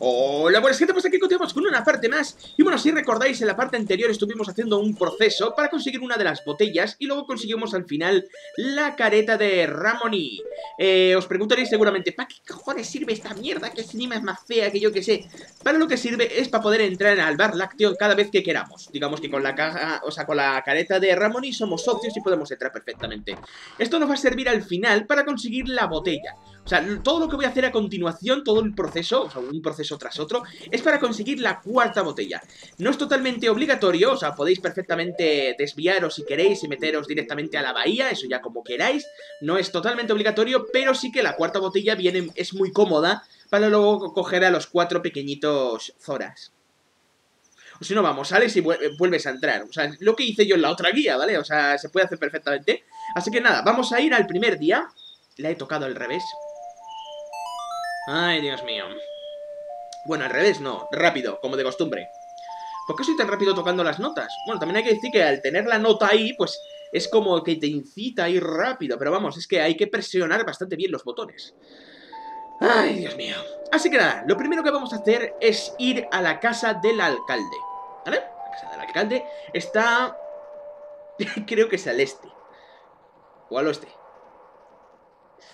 Hola, buenas gente, pues aquí continuamos con una parte más. Y bueno, si recordáis, en la parte anterior estuvimos haciendo un proceso para conseguir una de las botellas Y luego conseguimos al final la careta de Ramoni. Eh, Os preguntaréis seguramente, ¿para qué cojones sirve esta mierda que es ni más más fea que yo que sé? Para lo que sirve es para poder entrar al bar lácteo cada vez que queramos. Digamos que con la caja, o sea, con la careta de Ramoni somos socios y podemos entrar perfectamente. Esto nos va a servir al final para conseguir la botella o sea, todo lo que voy a hacer a continuación, todo el proceso, o sea, un proceso tras otro, es para conseguir la cuarta botella. No es totalmente obligatorio, o sea, podéis perfectamente desviaros si queréis y meteros directamente a la bahía, eso ya como queráis. No es totalmente obligatorio, pero sí que la cuarta botella viene, es muy cómoda para luego coger a los cuatro pequeñitos Zoras. O si no, vamos, sales y vuelves a entrar. O sea, lo que hice yo en la otra guía, ¿vale? O sea, se puede hacer perfectamente. Así que nada, vamos a ir al primer día. La he tocado al revés. Ay, Dios mío. Bueno, al revés no, rápido, como de costumbre. ¿Por qué soy tan rápido tocando las notas? Bueno, también hay que decir que al tener la nota ahí, pues es como que te incita a ir rápido. Pero vamos, es que hay que presionar bastante bien los botones. Ay, Dios mío. Así que nada, lo primero que vamos a hacer es ir a la casa del alcalde. ¿Vale? La casa del alcalde está... Creo que es al este. O al oeste.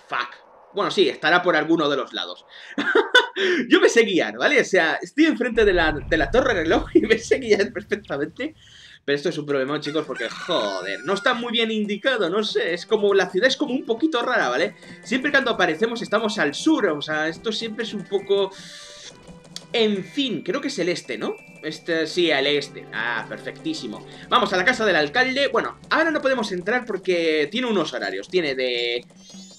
Fuck. Bueno, sí, estará por alguno de los lados. Yo me sé guiar, ¿vale? O sea, estoy enfrente de la, de la torre reloj y me sé guiar perfectamente. Pero esto es un problema, chicos, porque, joder, no está muy bien indicado, no sé, es como, la ciudad es como un poquito rara, ¿vale? Siempre cuando aparecemos estamos al sur, o sea, esto siempre es un poco... En fin, creo que es el este, ¿no? Este, sí, el este. Ah, perfectísimo. Vamos a la casa del alcalde. Bueno, ahora no podemos entrar porque tiene unos horarios. Tiene de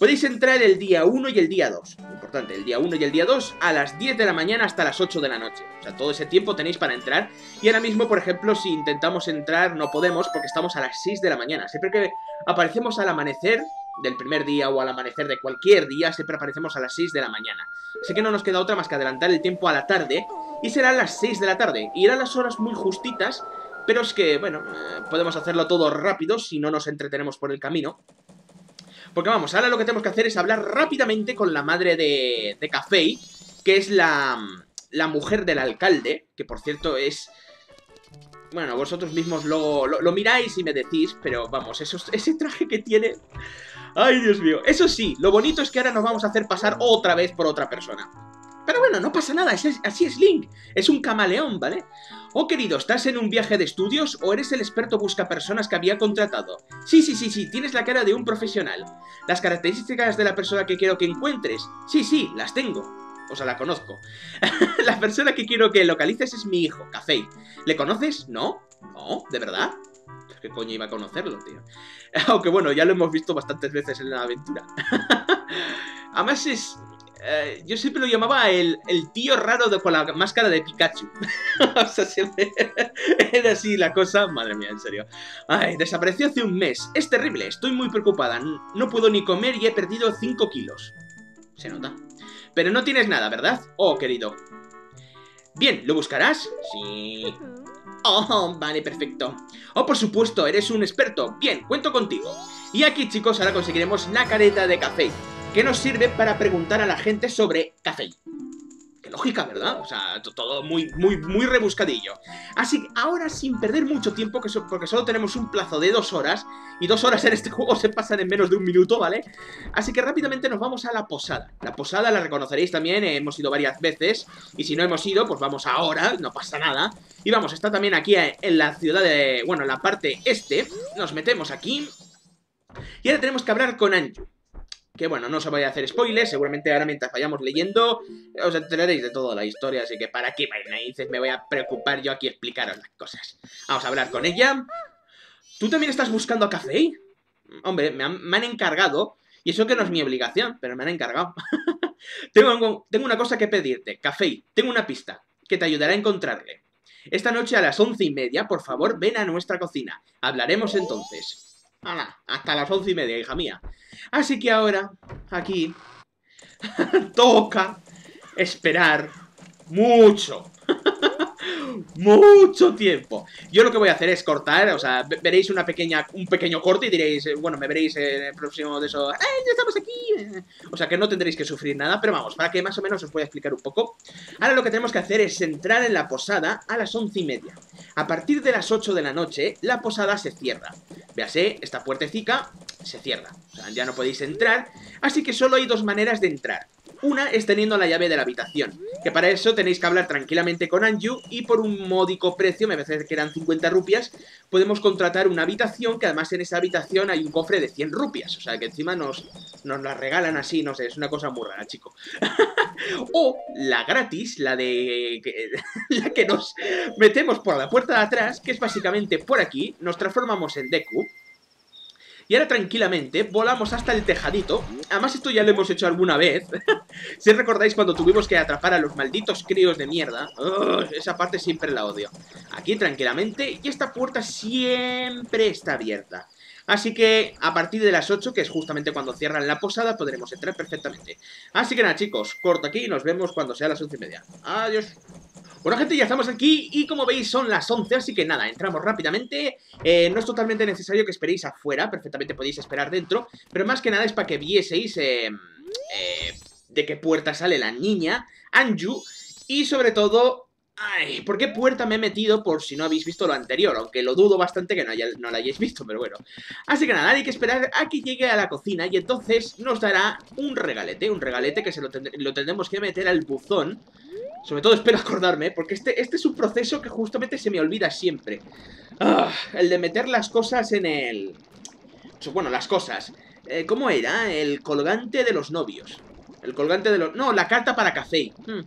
Podéis entrar el día 1 y el día 2. Importante, el día 1 y el día 2 a las 10 de la mañana hasta las 8 de la noche. O sea, todo ese tiempo tenéis para entrar. Y ahora mismo, por ejemplo, si intentamos entrar, no podemos porque estamos a las 6 de la mañana. Siempre que aparecemos al amanecer del primer día o al amanecer de cualquier día, siempre aparecemos a las 6 de la mañana. Así que no nos queda otra más que adelantar el tiempo a la tarde y serán las 6 de la tarde. Irán las horas muy justitas, pero es que, bueno, eh, podemos hacerlo todo rápido si no nos entretenemos por el camino. Porque vamos, ahora lo que tenemos que hacer es hablar rápidamente con la madre de, de Café, que es la, la mujer del alcalde, que por cierto es... Bueno, vosotros mismos lo, lo, miráis y me decís, pero vamos, ese traje que tiene... Ay, Dios mío. Eso sí, lo bonito es que ahora nos vamos a hacer pasar otra vez por otra persona. Pero bueno, no pasa nada, así es Link. Es un camaleón, ¿vale? Oh, querido, ¿estás en un viaje de estudios o eres el experto busca personas que había contratado? Sí, sí, sí, sí, tienes la cara de un profesional. Las características de la persona que quiero que encuentres. Sí, sí, las tengo. O sea, la conozco. la persona que quiero que localices es mi hijo, Café. ¿Le conoces? ¿No? ¿No? ¿De verdad? ¿Qué coño iba a conocerlo, tío? Aunque bueno, ya lo hemos visto bastantes veces en la aventura. Además es, eh, yo siempre lo llamaba el, tío raro con la máscara de Pikachu. o sea, siempre era así la cosa. Madre mía, en serio. Ay, desapareció hace un mes. Es terrible, estoy muy preocupada. No puedo ni comer y he perdido 5 kilos. Se nota. Pero no tienes nada, ¿verdad? Oh, querido. Bien, ¿lo buscarás? Sí. Oh, vale, perfecto. Oh, por supuesto, eres un experto. Bien, cuento contigo. Y aquí, chicos, ahora conseguiremos la careta de café que nos sirve para preguntar a la gente sobre café. Qué lógica, ¿verdad? O sea, todo muy, muy, muy rebuscadillo. Así que ahora, sin perder mucho tiempo, porque solo tenemos un plazo de dos horas, y dos horas en este juego se pasan en menos de un minuto, ¿vale? Así que rápidamente nos vamos a la posada. La posada la reconoceréis también, hemos ido varias veces, y si no hemos ido, pues vamos ahora, no pasa nada. Y vamos, está también aquí en la ciudad de... bueno, en la parte este. Nos metemos aquí. Y ahora tenemos que hablar con Anju. Que bueno, no os voy a hacer spoilers, seguramente ahora mientras vayamos leyendo os enteraréis de toda la historia, así que para qué narices me voy a preocupar yo aquí explicaros las cosas. Vamos a hablar con ella. ¿Tú también estás buscando a Café? Hombre, me han, encargado, y eso que no es mi obligación, pero me han encargado. tengo una cosa que pedirte, Café, tengo una pista, que te ayudará a encontrarle. Esta noche a las once y media, por favor, ven a nuestra cocina. Hablaremos entonces. ¡Hala! Hasta las once y media, hija mía. Así que ahora, aquí, toca esperar mucho. Mucho tiempo. Yo lo que voy a hacer es cortar, o sea, veréis una pequeña, un pequeño corte y diréis, eh, bueno, me veréis en el próximo de eso, ¡ay, ya estamos aquí! O sea que no tendréis que sufrir nada, pero vamos, para que más o menos os voy a explicar un poco. Ahora lo que tenemos que hacer es entrar en la posada a las once y media. A partir de las 8 de la noche, la posada se cierra. Véase, esta puertecica se cierra. O sea, ya no podéis entrar, así que solo hay dos maneras de entrar. Una es teniendo la llave de la habitación, que para eso tenéis que hablar tranquilamente con Anju y por un módico precio, me parece que eran 50 rupias, podemos contratar una habitación, que además en esa habitación hay un cofre de 100 rupias, o sea que encima nos, nos la regalan así, no sé, es una cosa muy rara, chico. o la gratis, la de... la que nos metemos por la puerta de atrás, que es básicamente por aquí, nos transformamos en Deku, y ahora tranquilamente volamos hasta el tejadito. Además esto ya lo hemos hecho alguna vez. si recordáis cuando tuvimos que atrapar a los malditos críos de mierda. esa parte siempre la odio. Aquí tranquilamente y esta puerta siempre está abierta. Así que a partir de las 8, que es justamente cuando cierran la posada, podremos entrar perfectamente. Así que nada, chicos, corto aquí y nos vemos cuando sea las 11 y media. Adiós. Bueno, gente, ya estamos aquí y como veis son las 11, así que nada, entramos rápidamente. Eh, no es totalmente necesario que esperéis afuera, perfectamente podéis esperar dentro, pero más que nada es para que vieseis eh, eh, de qué puerta sale la niña, Anju, y sobre todo Ay, ¿por qué puerta me he metido por si no habéis visto lo anterior? Aunque lo dudo bastante que no, no lo hayáis visto, pero bueno. Así que nada, hay que esperar a que llegue a la cocina y entonces nos dará un regalete, un regalete que se lo, lo tendremos que meter al buzón sobre todo espero acordarme, porque este, este es un proceso que justamente se me olvida siempre. Ah, el de meter las cosas en el... Bueno, las cosas. Eh, ¿Cómo era? El colgante de los novios. El colgante de los... No, la carta para café. Hmm.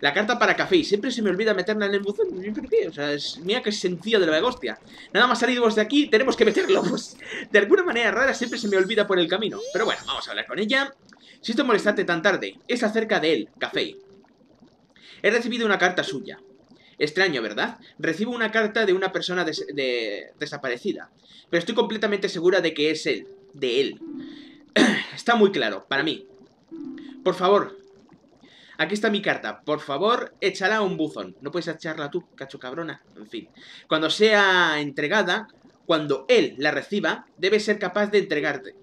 La carta para café. Siempre se me olvida meterla en el buzón. ¿Por qué? O sea, es... mira que sencillo de la hostia. Nada más salidos de aquí, tenemos que meterlo. Pues, de alguna manera rara siempre se me olvida por el camino. Pero bueno, vamos a hablar con ella. Si esto molestarte tan tarde, es acerca de él, café. He recibido una carta suya. Extraño, ¿verdad? Recibo una carta de una persona desaparecida. Pero estoy completamente segura de que es él. De él. Está muy claro, para mí. Por favor. Aquí está mi carta. Por favor, échala a un buzón. No puedes echarla tú, cacho cabrona. En fin. Cuando sea entregada, cuando él la reciba, debe ser capaz de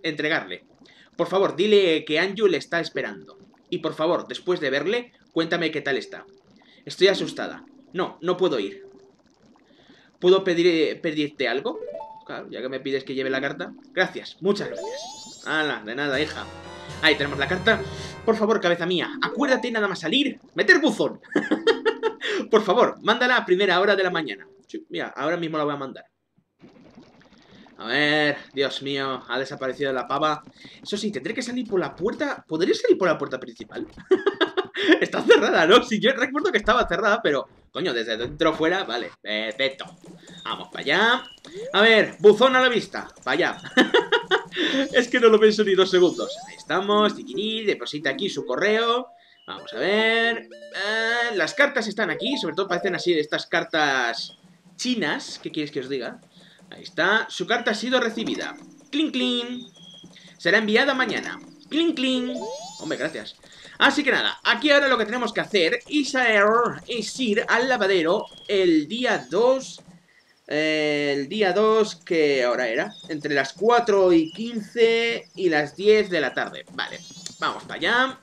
entregarle. Por favor, dile que Anju le está esperando. Y por favor, después de verle, Cuéntame qué tal está. Estoy asustada. No, no puedo ir. ¿Puedo pedir, pedirte algo? Claro, ya que me pides que lleve la carta. Gracias, muchas gracias. Hala, de nada, hija. Ahí tenemos la carta. Por favor, cabeza mía, acuérdate nada más salir. ¡Meter buzón! Por favor, mándala a primera hora de la mañana. mira, ahora mismo la voy a mandar. A ver, Dios mío, ha desaparecido la pava. Eso sí, tendré que salir por la puerta... ¿Podré salir por la puerta principal? Está cerrada, ¿no? Sí, yo recuerdo que estaba cerrada, pero... Coño, desde dentro fuera, vale, perfecto. Vamos para allá. A ver, buzón a la vista, para allá. Es que no lo pienso ni dos segundos. Ahí estamos, tiquiní, deposita aquí su correo. Vamos a ver. Eh, Las cartas están aquí, sobre todo parecen así estas cartas chinas ¿Qué quieres que os diga? Ahí está, su carta ha sido recibida. Cling, cling Será enviada mañana. Cling, cling Hombre, gracias Así que nada, aquí ahora lo que tenemos que hacer es, ir al lavadero el día 2... el día 2, que ahora era, entre las 4 y 15 y las 10 de la tarde. Vale, vamos para allá.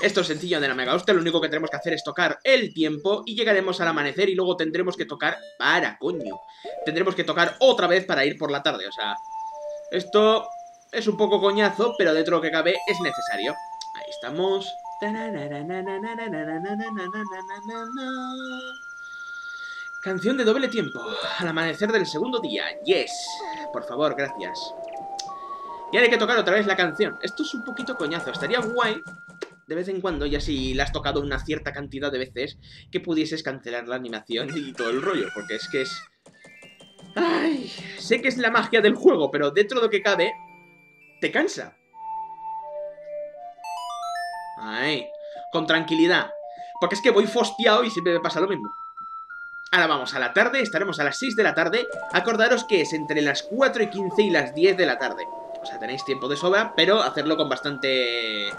Esto es sencillo de la Mega Hostia, lo único que tenemos que hacer es tocar el tiempo y llegaremos al amanecer y luego tendremos que tocar... ¡Para, coño! Tendremos que tocar otra vez para ir por la tarde, o sea... Esto es un poco coñazo, pero dentro de lo que cabe es necesario estamos. Canción de doble tiempo. Al amanecer del segundo día. Yes. Por favor, gracias. Y ahora hay que tocar otra vez la canción. Esto es un poquito coñazo. Estaría guay de vez en cuando, ya si la has tocado una cierta cantidad de veces, que pudieses cancelar la animación y todo el rollo. Porque es que es... Ay, sé que es la magia del juego, pero dentro de lo que cabe, te cansa. Ahí. Con tranquilidad. Porque es que voy fostiado y siempre me pasa lo mismo. Ahora vamos a la tarde, estaremos a las 6 de la tarde. Acordaros que es entre las 4 y 15 y las 10 de la tarde. O sea, tenéis tiempo de sobra, pero hacerlo con bastante...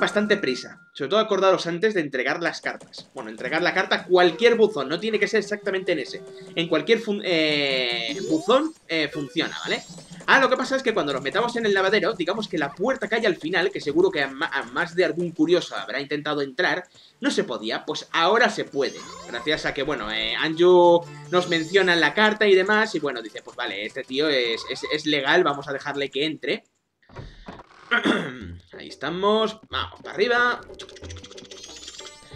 Bastante prisa. Sobre todo acordaros antes de entregar las cartas. Bueno, entregar la carta a cualquier buzón. No tiene que ser exactamente en ese. En cualquier eh, buzón eh, funciona, ¿vale? Ah, lo que pasa es que cuando nos metamos en el lavadero, digamos que la puerta que hay al final, que seguro que a, más de algún curioso habrá intentado entrar, no se podía, pues ahora se puede. Gracias a que, bueno, eh, Anju nos menciona en la carta y demás, y bueno, dice, pues vale, este tío es, es legal, vamos a dejarle que entre. Ahí estamos, vamos para arriba.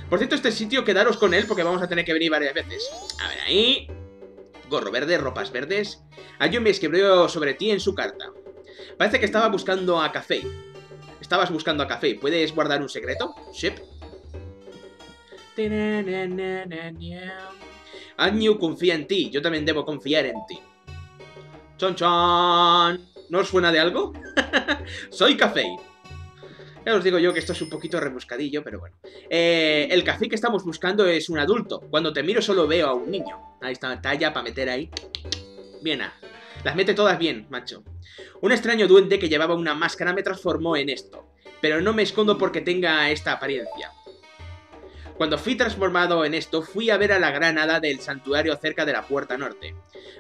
Por cierto, este sitio, quedaros con él porque vamos a tener que venir varias veces. A ver, ahí. Gorro verde, ropas verdes. Alguien me escribió sobre ti en su carta. Parece que estaba buscando a Café. Estabas buscando a Café. ¿Puedes guardar un secreto? Ship. Agnew confía en ti. Yo también debo confiar en ti. Chon chon. ¿No os suena de algo? Soy Café. Ya os digo yo que esto es un poquito rebuscadillo, pero bueno. Eh, el café que estamos buscando es un adulto. Cuando te miro solo veo a un niño. Ahí está, talla para meter ahí. Bien, ah. Las mete todas bien, macho. Un extraño duende que llevaba una máscara me transformó en esto. Pero no me escondo porque tenga esta apariencia. Cuando fui transformado en esto, fui a ver a la granada del santuario cerca de la puerta norte.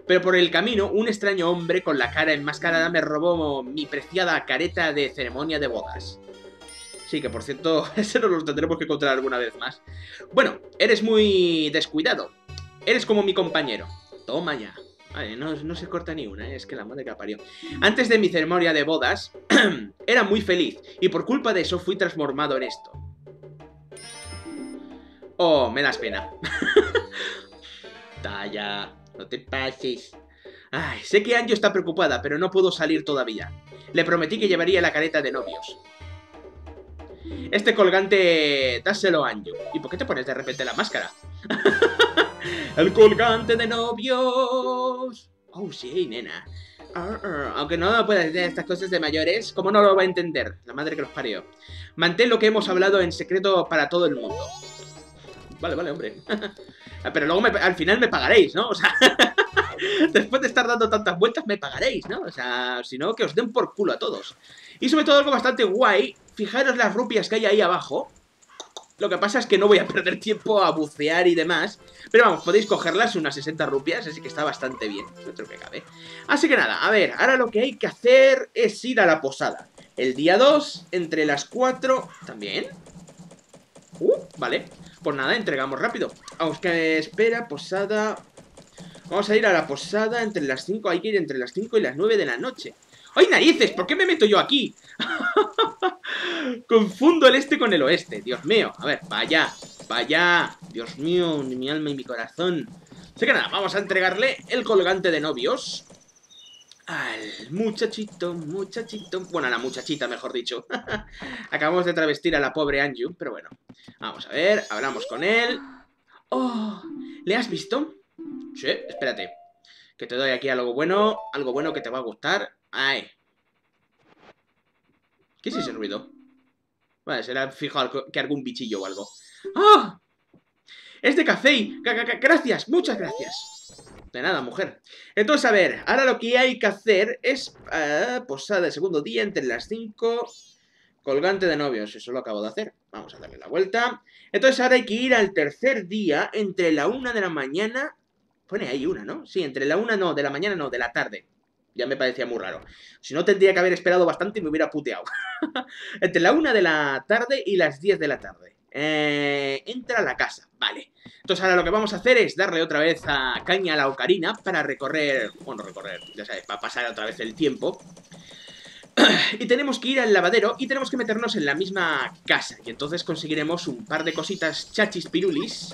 Pero por el camino, un extraño hombre con la cara enmascarada me robó mi preciada careta de ceremonia de bodas. Sí, que por cierto, ese nos lo tendremos que encontrar alguna vez más. Bueno, eres muy descuidado. Eres como mi compañero. Toma ya. Vale, no, se corta ni una, ¿eh? es que la madre que parió. Antes de mi ceremonia de bodas, era muy feliz, y por culpa de eso fui transformado en esto. Oh, me das pena. Talla, no te pases. Ay, sé que Anjo está preocupada, pero no puedo salir todavía. Le prometí que llevaría la careta de novios. Este colgante, dáselo a Anju. ¿Y por qué te pones de repente la máscara? El colgante de novios. Oh, sí, nena. Aunque no pueda decir estas cosas de mayores, ¿cómo no lo va a entender? La madre que los parió. Mantén lo que hemos hablado en secreto para todo el mundo. Vale, vale, hombre. Pero luego al final me pagaréis, ¿no? O sea, después de estar dando tantas vueltas me pagaréis, ¿no? O sea, si no, que os den por culo a todos. Y sobre todo algo bastante guay, fijaros las rupias que hay ahí abajo. Lo que pasa es que no voy a perder tiempo a bucear y demás. Pero vamos, podéis cogerlas unas 60 rupias, así que está bastante bien. Dentro que cabe. Así que nada, a ver, ahora lo que hay que hacer es ir a la posada. El día 2, entre las 4... ¿También? Uh, vale. Pues nada, entregamos rápido. Vamos, que espera, posada... Vamos a ir a la posada entre las 5, hay que ir entre las 5 y las 9 de la noche. ¡Ay, narices! ¿Por qué me meto yo aquí? Confundo el este con el oeste, Dios mío. A ver, vaya, vaya. Dios mío, mi alma y mi corazón. Así que nada, vamos a entregarle el colgante de novios. Al muchachito, muchachito. Bueno, a la muchachita, mejor dicho. Acabamos de travestir a la pobre Anju, pero bueno. Vamos a ver, hablamos con él. Oh, ¿le has visto? Sí, espérate. Que te doy aquí algo bueno, algo bueno que te va a gustar. Ay. ¿Qué es ese ruido? Vale, será fijo que algún bichillo o algo. ¡Ah! ¡Es de café! ¡Gracias! ¡Muchas gracias! De nada, mujer. Entonces, a ver, ahora lo que hay que hacer es uh, posada de segundo día entre las 5... Colgante de novios, eso lo acabo de hacer. Vamos a darle la vuelta. Entonces ahora hay que ir al tercer día entre la 1 de la mañana... Pone ahí una, ¿no? Sí, entre la 1 no, de la mañana no, de la tarde. Ya me parecía muy raro. Si no, tendría que haber esperado bastante y me hubiera puteado. Entre la 1 de la tarde y las 10 de la tarde. Eh, entra a la casa, vale. Entonces ahora lo que vamos a hacer es darle otra vez a caña a la ocarina para recorrer... Bueno, recorrer, ya sabes, para pasar otra vez el tiempo. y tenemos que ir al lavadero y tenemos que meternos en la misma casa. Y entonces conseguiremos un par de cositas chachis pirulis.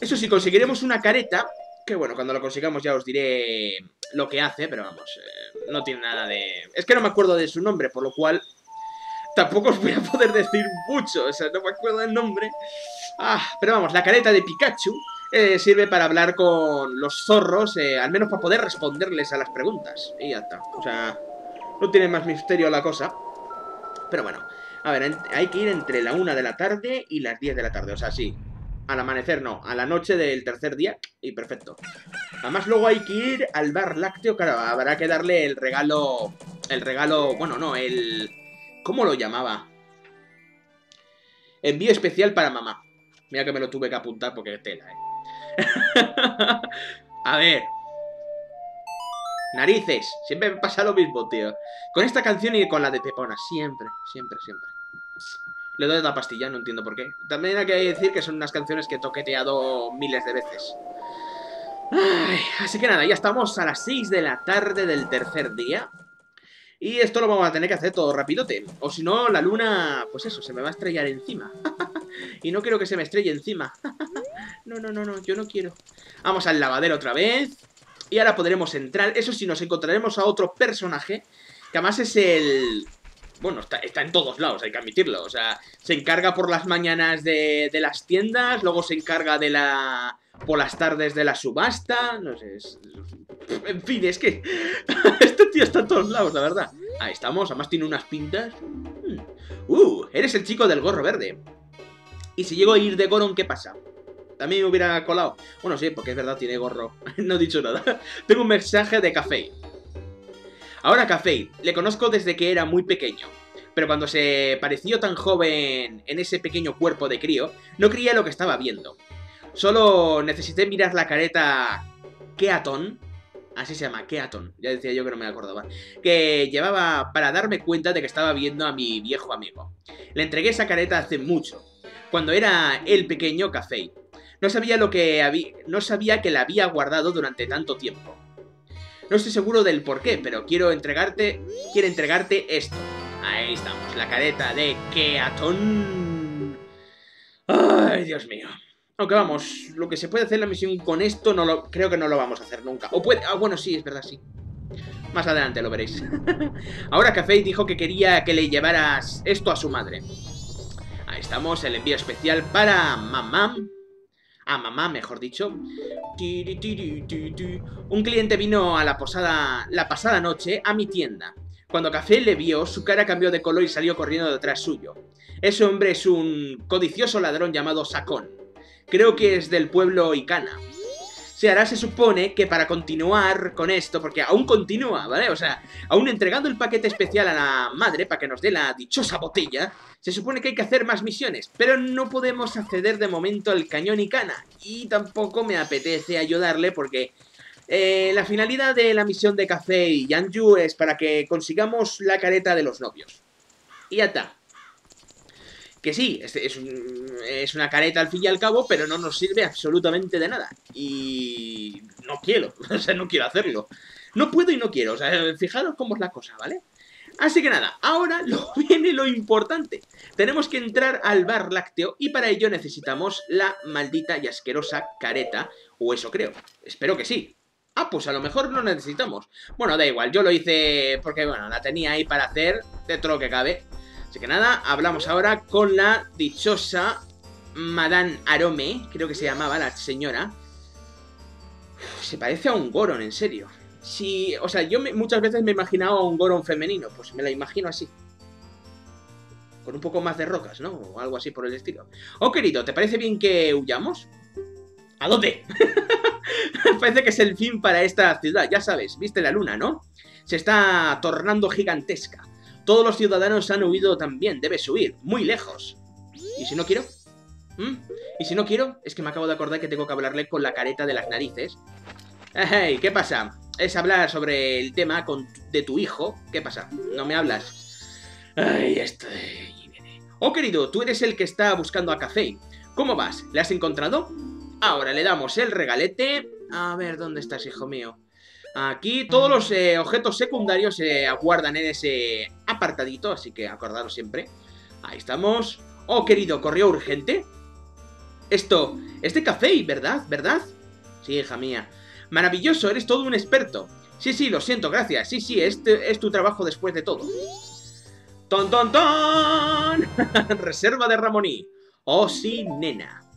Eso sí, conseguiremos una careta que bueno, cuando lo consigamos ya os diré lo que hace, pero vamos, eh, no tiene nada de... Es que no me acuerdo de su nombre, por lo cual tampoco os voy a poder decir mucho, o sea, no me acuerdo del nombre. Ah, pero vamos, la careta de Pikachu eh, sirve para hablar con los zorros, eh, al menos para poder responderles a las preguntas. Y ya está, o sea, no tiene más misterio la cosa. Pero bueno, a ver, hay que ir entre la 1 de la tarde y las 10 de la tarde, o sea, sí, al amanecer no, a la noche del tercer día y perfecto. Además luego hay que ir al bar lácteo, claro, habrá que darle el regalo, el regalo, bueno, no, el... ¿Cómo lo llamaba? Envío especial para mamá. Mira que me lo tuve que apuntar porque tela, eh. a ver. Narices. Siempre me pasa lo mismo, tío. Con esta canción y con la de Pepona. Siempre, siempre, siempre. Le doy la pastilla, no entiendo por qué. También hay que decir que son unas canciones que he toqueteado miles de veces. así que nada, ya estamos a las 6 de la tarde del tercer día. Y esto lo vamos a tener que hacer todo rapidote. O si no, la luna, pues eso, se me va a estrellar encima. y no quiero que se me estrelle encima. no, no, no, no, yo no quiero. Vamos al lavadero otra vez. Y ahora podremos entrar. Eso sí, nos encontraremos a otro personaje. Que además es el... Bueno, está, en todos lados, hay que admitirlo. O sea, se encarga por las mañanas de, de las tiendas. Luego se encarga de la... Por las tardes de la subasta. No sé, es, en fin, es que... este tío está en todos lados, la verdad. Ahí estamos, además tiene unas pintas. Hmm. Uh, eres el chico del gorro verde. Y si llego a ir de Goron, ¿qué pasa? También me hubiera colado. Bueno, sí, porque es verdad, tiene gorro. no he dicho nada. Tengo un mensaje de Café. Ahora Café, le conozco desde que era muy pequeño. Pero cuando se pareció tan joven en ese pequeño cuerpo de crío, no creía lo que estaba viendo. Solo necesité mirar la careta Keaton así se llama, Keaton, ya decía yo que no me acordaba, que llevaba para darme cuenta de que estaba viendo a mi viejo amigo. Le entregué esa careta hace mucho, cuando era el pequeño Café. No sabía lo que había, no sabía que la había guardado durante tanto tiempo. No estoy seguro del por qué, pero quiero entregarte, quiero entregarte esto. Ahí estamos, la careta de Keaton. Ay, Dios mío. Aunque vamos, lo que se puede hacer la misión con esto no lo, creo que no lo vamos a hacer nunca. O puede... Ah, bueno, sí, es verdad, sí. Más adelante lo veréis. Ahora Café dijo que quería que le llevaras esto a su madre. Ahí estamos, el envío especial para mamá. A mamá, mejor dicho. Un cliente vino a la posada la pasada noche a mi tienda. Cuando Café le vio, su cara cambió de color y salió corriendo detrás suyo. Ese hombre es un codicioso ladrón llamado Sacón creo que es del pueblo Icana. O sea, ahora se supone que para continuar con esto, porque aún continúa, ¿vale? O sea, aún entregando el paquete especial a la madre para que nos dé la dichosa botella, se supone que hay que hacer más misiones, pero no podemos acceder de momento al cañón Icana. Y tampoco me apetece ayudarle porque eh, la finalidad de la misión de Café y Yanju es para que consigamos la careta de los novios. Y ya está. Que sí, es, es, una careta al fin y al cabo, pero no nos sirve absolutamente de nada. Y no quiero, o sea, no quiero hacerlo. No puedo y no quiero, o sea, fijaros cómo es la cosa, ¿vale? Así que nada, ahora lo, viene lo importante. Tenemos que entrar al bar lácteo y para ello necesitamos la maldita y asquerosa careta, o eso creo. Espero que sí. Ah, pues a lo mejor lo necesitamos. Bueno, da igual, yo lo hice porque, bueno, la tenía ahí para hacer de todo lo que cabe. Que nada, hablamos ahora con la dichosa Madame Arome, creo que se llamaba la señora. se parece a un Goron, en serio. Sí, o sea, yo muchas veces me he imaginado a un Goron femenino, pues me la imagino así. Con un poco más de rocas, ¿no? O algo así por el estilo. Oh, querido, ¿te parece bien que huyamos? ¿A dónde? Parece que es el fin para esta ciudad, ya sabes, viste la luna, ¿no? Se está tornando gigantesca. Todos los ciudadanos han huido también, debes huir, muy lejos. ¿Y si no quiero? ¿Mm? ¿Y si no quiero? Es que me acabo de acordar que tengo que hablarle con la careta de las narices. Hey, ¿qué pasa? Es hablar sobre el tema con, de tu hijo. ¿Qué pasa? ¿No me hablas? Ay, esto... Oh, querido, tú eres el que está buscando a Café. ¿Cómo vas? ¿Le has encontrado? Ahora le damos el regalete. A ver, ¿dónde estás, hijo mío? Aquí todos los eh, objetos secundarios se aguardan en ese apartadito, así que acordaros siempre. Ahí estamos. Oh, querido, correo urgente. Esto es de café, ¿verdad? ¿Verdad? Sí, hija mía. Maravilloso, eres todo un experto. Sí, sí, lo siento, gracias. Sí, sí, este es tu trabajo después de todo. ¡Ton, ton, ton! Reserva de Ramoní. Oh, sí, nena.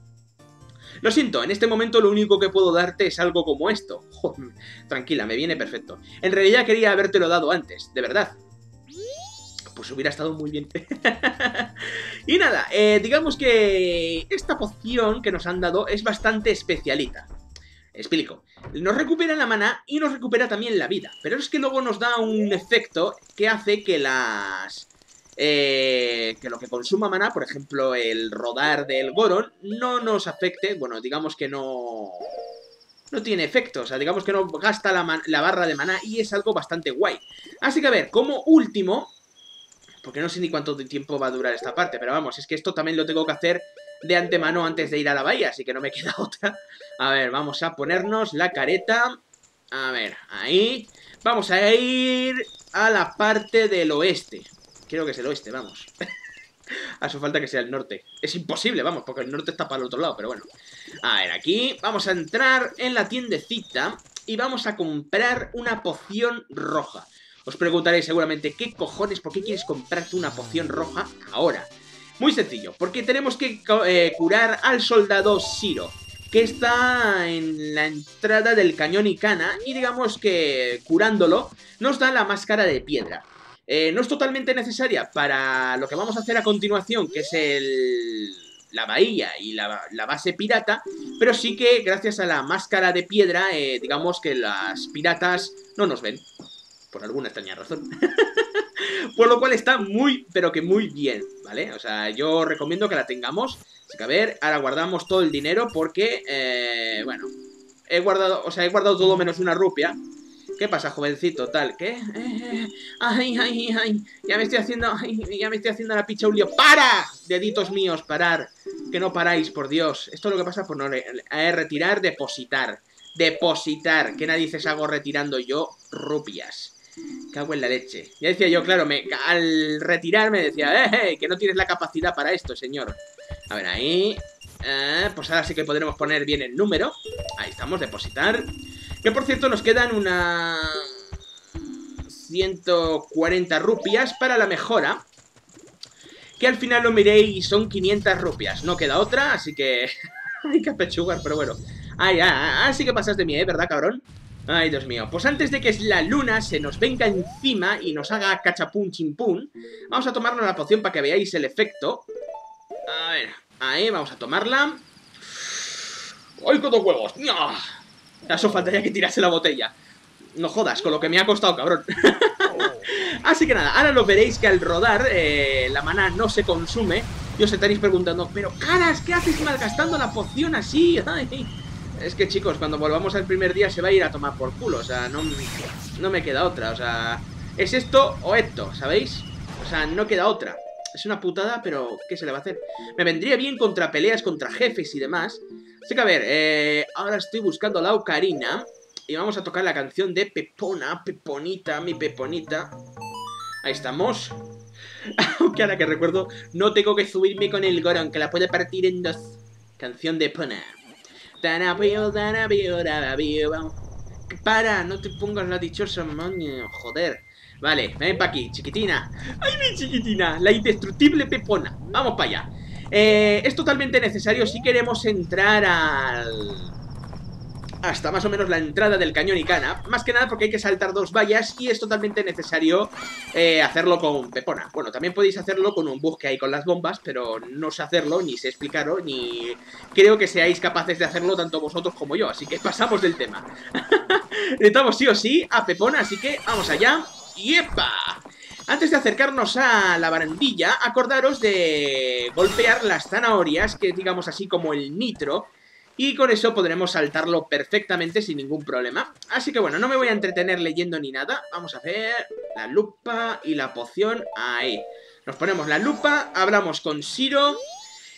Lo siento, en este momento lo único que puedo darte es algo como esto. tranquila, me viene perfecto. En realidad quería habértelo dado antes, de verdad. Pues hubiera estado muy bien. y nada, eh, digamos que esta poción que nos han dado es bastante especialita. Explico. Nos recupera la mana y nos recupera también la vida. Pero es que luego nos da un efecto que hace que las eh, que lo que consuma mana, por ejemplo, el rodar del Goron, no nos afecte, bueno, digamos que no... no tiene efecto. O sea, digamos que no gasta la, la barra de maná y es algo bastante guay. Así que a ver, como último... Porque no sé ni cuánto tiempo va a durar esta parte, pero vamos, es que esto también lo tengo que hacer de antemano antes de ir a la bahía, así que no me queda otra. A ver, vamos a ponernos la careta. A ver, ahí. Vamos a ir a la parte del oeste. Creo que es el oeste, vamos. Hace falta que sea el norte. Es imposible, vamos, porque el norte está para el otro lado, pero bueno. A ver, aquí vamos a entrar en la tiendecita y vamos a comprar una poción roja. Os preguntaréis seguramente, ¿qué cojones? ¿Por qué quieres comprarte una poción roja ahora? Muy sencillo, porque tenemos que eh, curar al soldado Shiro que está en la entrada del cañón Ikana y digamos que curándolo nos da la máscara de piedra. Eh, no es totalmente necesaria para lo que vamos a hacer a continuación, que es el, la bahía y la, base pirata, pero sí que gracias a la máscara de piedra, eh, digamos que las piratas no nos ven. Por alguna extraña razón. Por lo cual está muy, pero que muy bien, ¿vale? O sea, yo recomiendo que la tengamos. Así que a ver, ahora guardamos todo el dinero porque, eh, bueno, he guardado, o sea, he guardado todo menos una rupia. ¿Qué pasa, jovencito? Tal, ¿qué? Eh, ay, ay, ay, ya me estoy haciendo, ya me estoy haciendo la picha un lío. ¡Para! Deditos míos, parar. Que no paráis, por Dios. Esto es lo que pasa por no retirar, depositar. Depositar. ¿Qué narices hago retirando yo? Rupias. Cago en la leche. Ya decía yo, claro, al retirarme decía, eh, que no tienes la capacidad para esto, señor. A ver, ahí. Eh, pues ahora sí que podremos poner bien el número. Ahí estamos, depositar. Que por cierto nos quedan una... 140 rupias para la mejora. Que al final lo miré y son 500 rupias. No queda otra, así que... Hay que apechugar, pero bueno. Ay, ah, sí que pasas de mí, ¿eh? ¿Verdad, cabrón? Ay, Dios mío. Pues antes de que la luna se nos venga encima y nos haga cachapún chimpún, vamos a tomarnos la poción para que veáis el efecto. A ver, ahí, vamos a tomarla. ¡Ay, con dos huevos! Eso faltaría que tirase la botella. No jodas, con lo que me ha costado, cabrón. Así que nada, ahora lo veréis que al rodar eh, la mana no se consume. Y os estaréis preguntando, pero caras, ¿qué haces malgastando la poción así? Ay, es que chicos, cuando volvamos al primer día se va a ir a tomar por culo, o sea, no, no me queda otra, o sea, es esto o esto, ¿sabéis? O sea, no queda otra. Es una putada, pero ¿qué se le va a hacer? Me vendría bien contra peleas, contra jefes y demás. Así que a ver, eh, ahora estoy buscando la ocarina y vamos a tocar la canción de Pepona, Peponita, mi Peponita. Ahí estamos. Aunque ahora que recuerdo, no tengo que subirme con el Goron, que la puede partir en dos. Canción de Pona. Para, no te pongas la dichosa moño, joder. Vale, ven pa' aquí, chiquitina. ¡Ay, mi chiquitina! La indestructible pepona. Vamos para allá. Eh, es totalmente necesario si queremos entrar al hasta más o menos la entrada del cañón y cana Más que nada porque hay que saltar dos vallas y es totalmente necesario eh, hacerlo con Pepona. Bueno, también podéis hacerlo con un bug que hay con las bombas, pero no sé hacerlo, ni sé explicarlo, ni creo que seáis capaces de hacerlo tanto vosotros como yo. Así que pasamos del tema. Necesitamos sí o sí a Pepona, así que vamos allá. ¡Yepa! Antes de acercarnos a la barandilla, acordaros de golpear las zanahorias, que digamos así como el nitro, y con eso podremos saltarlo perfectamente sin ningún problema. Así que bueno, no me voy a entretener leyendo ni nada. Vamos a ver la lupa y la poción. Ahí. Nos ponemos la lupa, hablamos con Shiro...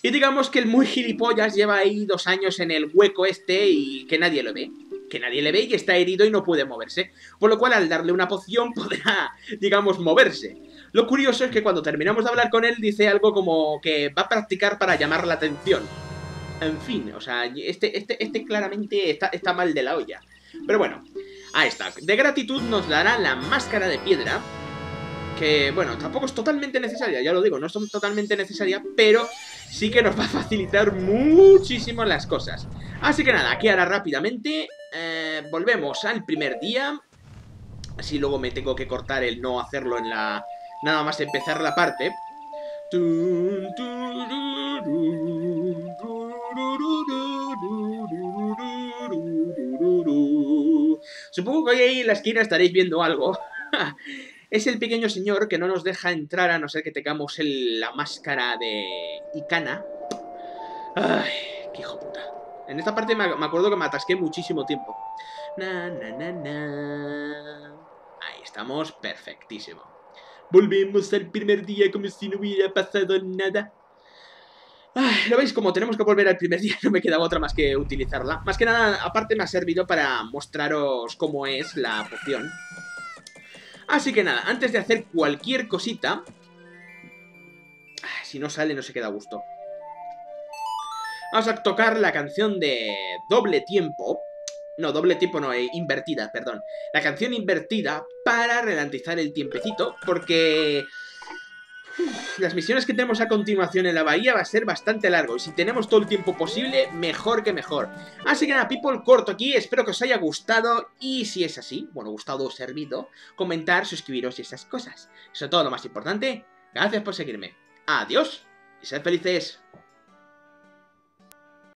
Y digamos que el muy gilipollas lleva ahí dos años en el hueco este y que nadie lo ve. Que nadie le ve y está herido y no puede moverse. Por lo cual al darle una poción podrá, digamos, moverse. Lo curioso es que cuando terminamos de hablar con él dice algo como que va a practicar para llamar la atención. En fin, o sea, este, este, este claramente está, está mal de la olla. Pero bueno, ahí está. De gratitud nos dará la máscara de piedra. Que, bueno, tampoco es totalmente necesaria, ya lo digo, no es totalmente necesaria, pero sí que nos va a facilitar muchísimo las cosas. Así que nada, aquí ahora rápidamente eh, volvemos al primer día. Así luego me tengo que cortar el no hacerlo en la... Nada más empezar la parte. Supongo que hoy ahí en la esquina estaréis viendo algo. es el pequeño señor que no nos deja entrar a no ser que tengamos la máscara de Icana. Ay, qué hijo puta. En esta parte me, acuerdo que me atasqué muchísimo tiempo. Na, na, na, na. Ahí estamos, perfectísimo. Volvemos al primer día como si no hubiera pasado nada. ¿Lo veis? Como tenemos que volver al primer día, no me queda otra más que utilizarla. Más que nada, aparte me ha servido para mostraros cómo es la poción. Así que nada, antes de hacer cualquier cosita... Si no sale, no se queda a gusto. Vamos a tocar la canción de doble tiempo. No, doble tiempo no, eh, invertida, perdón. La canción invertida para ralentizar el tiempecito, porque... las misiones que tenemos a continuación en la bahía va a ser bastante largo y si tenemos todo el tiempo posible, mejor que mejor. Así que nada, people, corto aquí, espero que os haya gustado y si es así, bueno, gustado o servido, comentar, suscribiros y esas cosas. Eso es todo lo más importante. Gracias por seguirme. Adiós y sed felices.